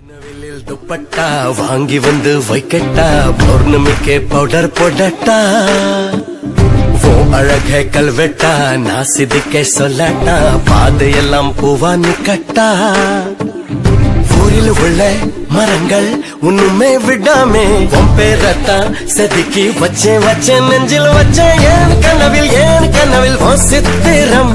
வானவில்லில் துப்பட்டா வாங்கி வந்து வைக்கட்டா பௌர்ணமிக்கே பவுடர் போடட்டா. ஓ அழகே கல்வெட்டா நான் சிதிக்க சொல்லட்டா பாதையெல்லாம் பூவா நிக்கட்டா. ஊரில் உள்ள மரங்கள் ஒண்ணுமே விடாமே உன் பேரத்தான் செதுக்கி வச்சேன் வச்சேன் நெஞ்சில் வச்சேன். ஏன் கனவில் ஏன் கனவில் உன் சித்திரம்?